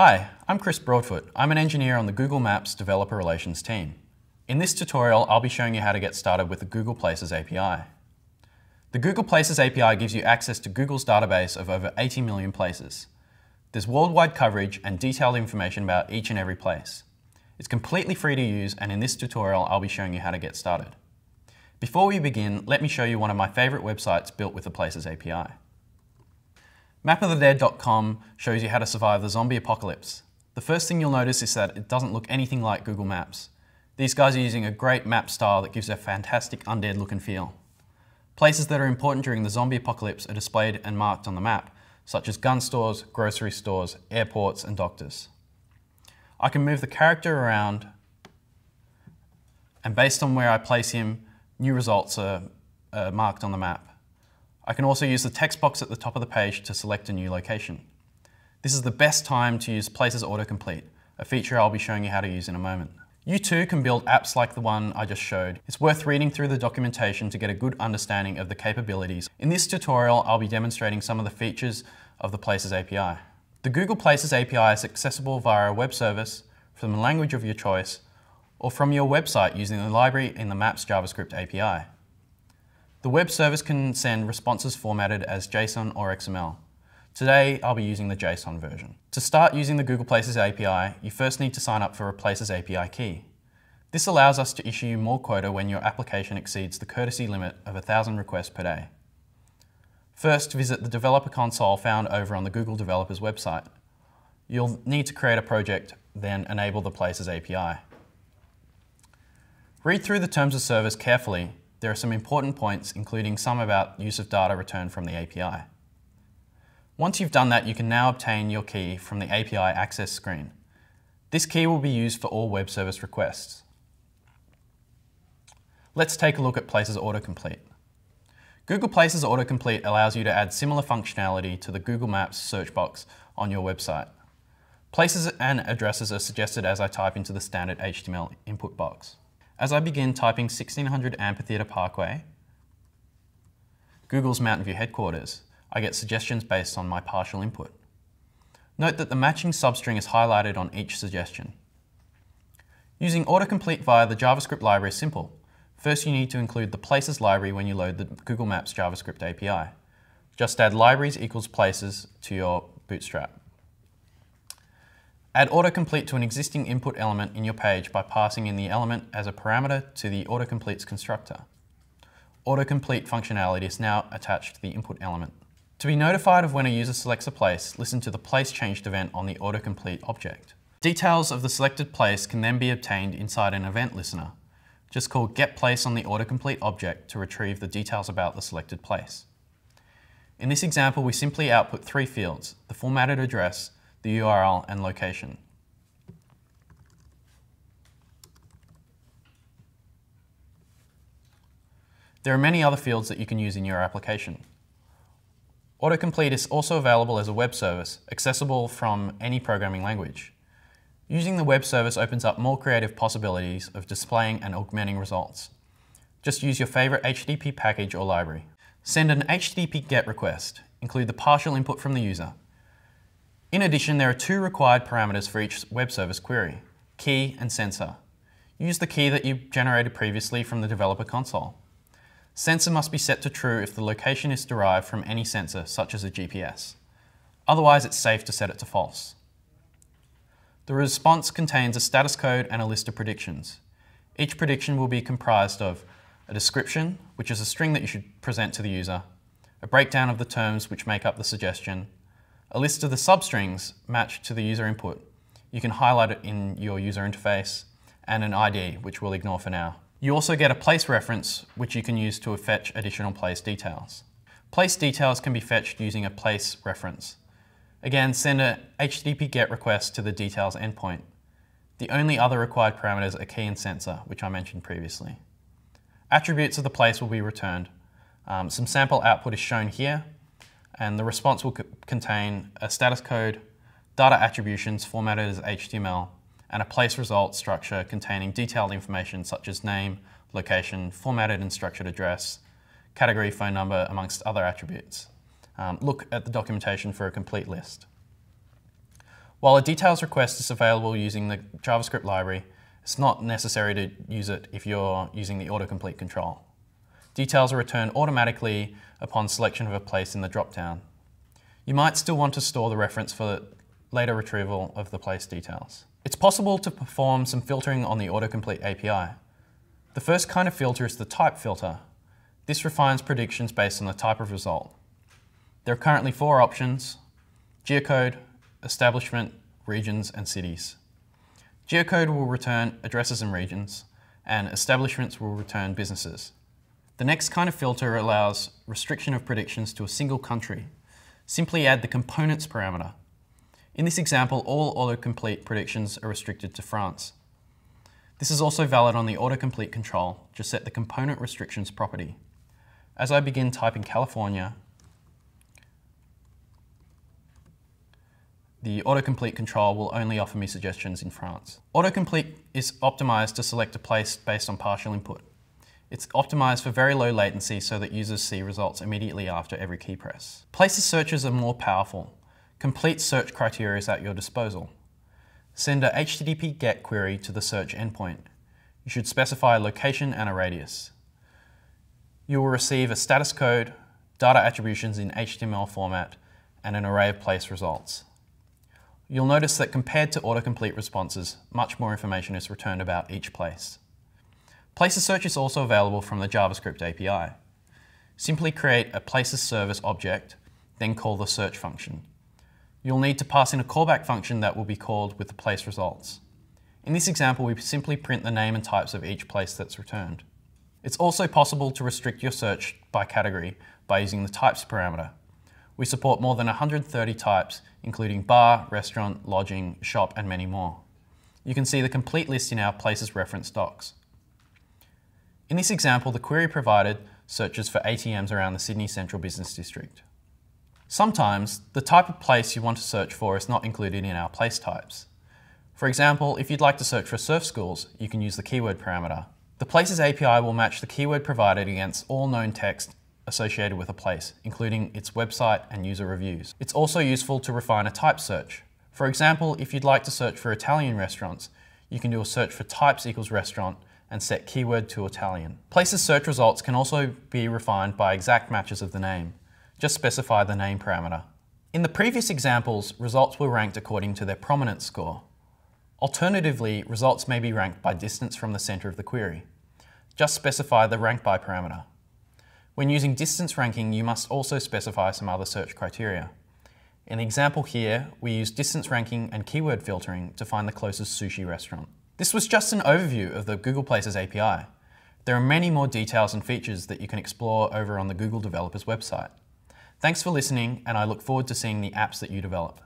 Hi, I'm Chris Broadfoot. I'm an engineer on the Google Maps Developer Relations team. In this tutorial, I'll be showing you how to get started with the Google Places API. The Google Places API gives you access to Google's database of over 80 million places. There's worldwide coverage and detailed information about each and every place. It's completely free to use and in this tutorial I'll be showing you how to get started. Before we begin, let me show you one of my favourite websites built with the Places API. Mapofthedead.com shows you how to survive the zombie apocalypse. The first thing you'll notice is that it doesn't look anything like Google Maps. These guys are using a great map style that gives a fantastic undead look and feel. Places that are important during the zombie apocalypse are displayed and marked on the map, such as gun stores, grocery stores, airports, and doctors. I can move the character around, and based on where I place him, new results are, are marked on the map. I can also use the text box at the top of the page to select a new location. This is the best time to use Places Autocomplete, a feature I'll be showing you how to use in a moment. You too can build apps like the one I just showed. It's worth reading through the documentation to get a good understanding of the capabilities. In this tutorial, I'll be demonstrating some of the features of the Places API. The Google Places API is accessible via a web service from the language of your choice or from your website using the library in the Maps JavaScript API. The web service can send responses formatted as JSON or XML. Today, I'll be using the JSON version. To start using the Google Places API, you first need to sign up for a Places API key. This allows us to issue you more quota when your application exceeds the courtesy limit of 1,000 requests per day. First, visit the developer console found over on the Google Developers website. You'll need to create a project, then enable the Places API. Read through the terms of service carefully there are some important points, including some about use of data returned from the API. Once you've done that, you can now obtain your key from the API access screen. This key will be used for all web service requests. Let's take a look at Places Autocomplete. Google Places Autocomplete allows you to add similar functionality to the Google Maps search box on your website. Places and addresses are suggested as I type into the standard HTML input box. As I begin typing 1600 Amphitheatre Parkway, Google's Mountain View headquarters, I get suggestions based on my partial input. Note that the matching substring is highlighted on each suggestion. Using autocomplete via the JavaScript library is simple. First you need to include the places library when you load the Google Maps JavaScript API. Just add libraries equals places to your bootstrap. Add autocomplete to an existing input element in your page by passing in the element as a parameter to the autocomplete's constructor. Autocomplete functionality is now attached to the input element. To be notified of when a user selects a place, listen to the place changed event on the autocomplete object. Details of the selected place can then be obtained inside an event listener. Just call getPlace on the autocomplete object to retrieve the details about the selected place. In this example, we simply output three fields, the formatted address, the URL and location. There are many other fields that you can use in your application. Autocomplete is also available as a web service, accessible from any programming language. Using the web service opens up more creative possibilities of displaying and augmenting results. Just use your favorite HTTP package or library. Send an HTTP GET request. Include the partial input from the user. In addition, there are two required parameters for each web service query, key and sensor. Use the key that you generated previously from the developer console. Sensor must be set to true if the location is derived from any sensor, such as a GPS. Otherwise, it's safe to set it to false. The response contains a status code and a list of predictions. Each prediction will be comprised of a description, which is a string that you should present to the user, a breakdown of the terms which make up the suggestion, a list of the substrings matched to the user input. You can highlight it in your user interface and an ID, which we'll ignore for now. You also get a place reference, which you can use to fetch additional place details. Place details can be fetched using a place reference. Again, send a HTTP GET request to the details endpoint. The only other required parameters are key and sensor, which I mentioned previously. Attributes of the place will be returned. Um, some sample output is shown here, and the response will contain a status code, data attributions formatted as HTML, and a place result structure containing detailed information such as name, location, formatted and structured address, category, phone number, amongst other attributes. Um, look at the documentation for a complete list. While a details request is available using the JavaScript library, it's not necessary to use it if you're using the autocomplete control. Details are returned automatically upon selection of a place in the dropdown. You might still want to store the reference for later retrieval of the place details. It's possible to perform some filtering on the autocomplete API. The first kind of filter is the type filter. This refines predictions based on the type of result. There are currently four options, geocode, establishment, regions, and cities. Geocode will return addresses and regions, and establishments will return businesses. The next kind of filter allows restriction of predictions to a single country. Simply add the components parameter. In this example, all autocomplete predictions are restricted to France. This is also valid on the autocomplete control, just set the component restrictions property. As I begin typing California, the autocomplete control will only offer me suggestions in France. Autocomplete is optimized to select a place based on partial input. It's optimized for very low latency so that users see results immediately after every key press. Places searches are more powerful. Complete search criteria is at your disposal. Send a HTTP GET query to the search endpoint. You should specify a location and a radius. You will receive a status code, data attributions in HTML format, and an array of place results. You'll notice that compared to autocomplete responses, much more information is returned about each place. Places search is also available from the JavaScript API. Simply create a places service object, then call the search function. You'll need to pass in a callback function that will be called with the place results. In this example, we simply print the name and types of each place that's returned. It's also possible to restrict your search by category by using the types parameter. We support more than 130 types, including bar, restaurant, lodging, shop, and many more. You can see the complete list in our Places reference docs. In this example, the query provided searches for ATMs around the Sydney Central Business District. Sometimes, the type of place you want to search for is not included in our place types. For example, if you'd like to search for surf schools, you can use the keyword parameter. The Places API will match the keyword provided against all known text associated with a place, including its website and user reviews. It's also useful to refine a type search. For example, if you'd like to search for Italian restaurants, you can do a search for types equals restaurant and set keyword to Italian. Places search results can also be refined by exact matches of the name. Just specify the name parameter. In the previous examples, results were ranked according to their prominence score. Alternatively, results may be ranked by distance from the center of the query. Just specify the rank by parameter. When using distance ranking, you must also specify some other search criteria. In the example here, we use distance ranking and keyword filtering to find the closest sushi restaurant. This was just an overview of the Google Places API. There are many more details and features that you can explore over on the Google Developers website. Thanks for listening, and I look forward to seeing the apps that you develop.